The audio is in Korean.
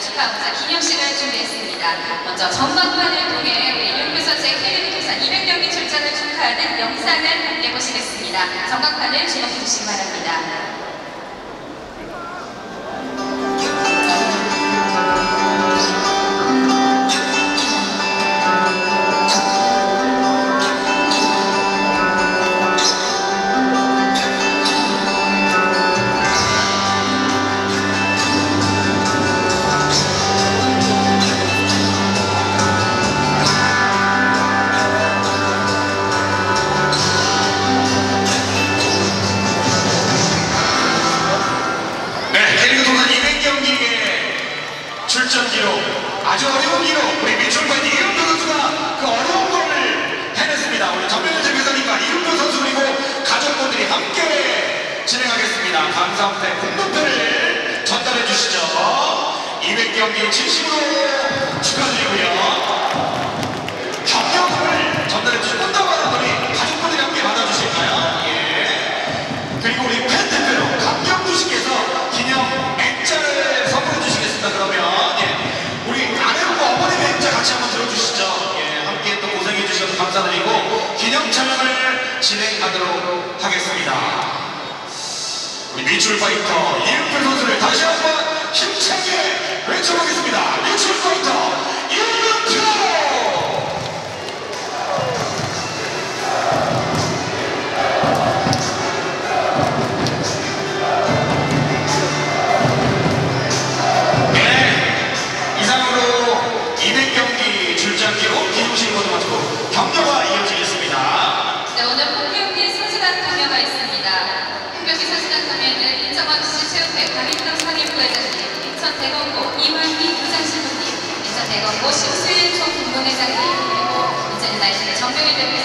축하합니다. 기념식을 준비했습니다. 먼저 전광판을 통해 우리 이은유 선수의 K리그 통산 200경기 출장을 축하하는 영상을 함께 보시겠습니다. 전광판을 주목해 주시기 바랍니다. 어려운 기록 우리 미출파이트 이름표 선수가 그 어려운 걸 해냈습니다. 우리 전명현 대표님과 이름표 선수 그리고 가족분들이 함께 진행하겠습니다. 감사합니다. 공동표를 전달해 주시죠. 200경기 진심으로 축하드리고요. 경력을 전달해 꽃 진행하도록 하겠습니다. 우리 미출 파이터 이은표 선수를 다시 한번 힘차게 대건고 이만희 부장신부님, 인천 대건고 심수일 총공동회장님, 그리고 인천 나이트 정병일 대표이사